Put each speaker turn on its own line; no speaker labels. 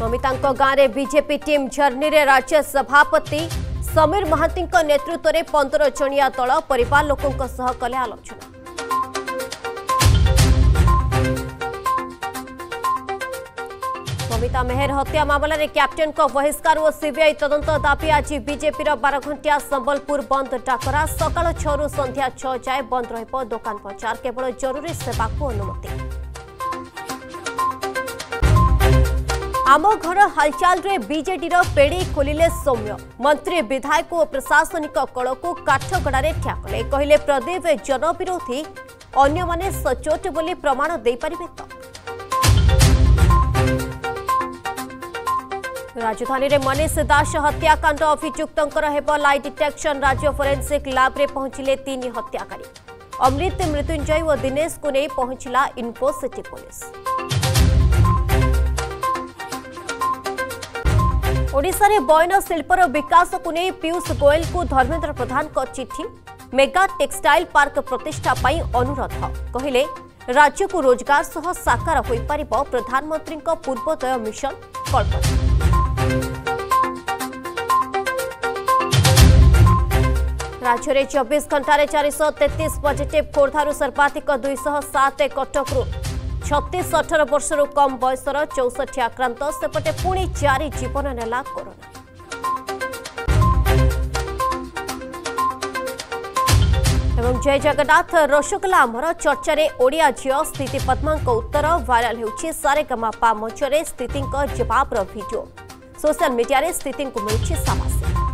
ममिता गांव में BJP team journey में राज्य सभापति समीर महांती नेतृत्व में पंदर जनीिया दल पर लोकों कले आलोचना ममिता मेहर हत्या मामलें कैप्टेन को बहिष्कार और सीबीआई तदंत दाबी आज विजेपि बारघंटिया संबलपुर बंद डाकरा सका छु संध्या छ बंद रोकान बजार केवल जरूरी सेवा को अनुमति आम घर हालचाल रे बीजेडीर पेड़ खोलिले सौम्य मंत्री विधायक और प्रशासनिक कल को काठगड़े ठिया कले कहले प्रदीप जनविरोधी अन्य सचोट बोली प्रमाण देपर तो राजधानी में मनीष दास हत्याकांड अभियुक्तर होाई डिटेक्शन राज्य फोरेन्सिक लैब्रे पहुंचले तीन हत्याकारी अमृत मृत्युंजय और दिनेश को नहीं पहुंचला इनफोसिटी पुलिस ओडिशा रे बयन शिल्पर विकास को नहीं पीयूष गोयल को धर्मेन्द्र प्रधान को चिट्ठी मेगा टेक्सटाइल पार्क प्रतिष्ठा पई अनुरोध कहिले राज्य को रोजगार सह साकार होई परिबो प्रधानमंत्री पूर्वोदय मिशन कल्पना राज्य में चौबीस घंटे चार शह तेतीस पजिट खोर्धु सर्वाधिक दुईश सात कटकू ଛତିଶ ଅଠର ବର୍ଷରୁ କମ୍ ବୟସର ଚଉଷଠି ଆକ୍ରାନ୍ତ ସେପଟେ ପୁଣି ଚାରି ଜୀବନ ନେଲା କରୋନା ଏବଂ ଜୟ ଜଗନ୍ନାଥ ରସଗୋଲା ଆମର ଚର୍ଚ୍ଚାରେ ଓଡ଼ିଆ ଝିଅ ସ୍ଥିତି ପଦ୍ମାଙ୍କ ଉତ୍ତର ଭାଇରାଲ ହେଉଛି ସାରେଗାମାପା ମଞ୍ଚରେ ସ୍ଥିତିଙ୍କ ଜବାବର ଭିଡିଓ ସୋସିଆଲ ମିଡିଆରେ ସ୍ଥିତିଙ୍କୁ ମିଳୁଛି ସାବାସୀ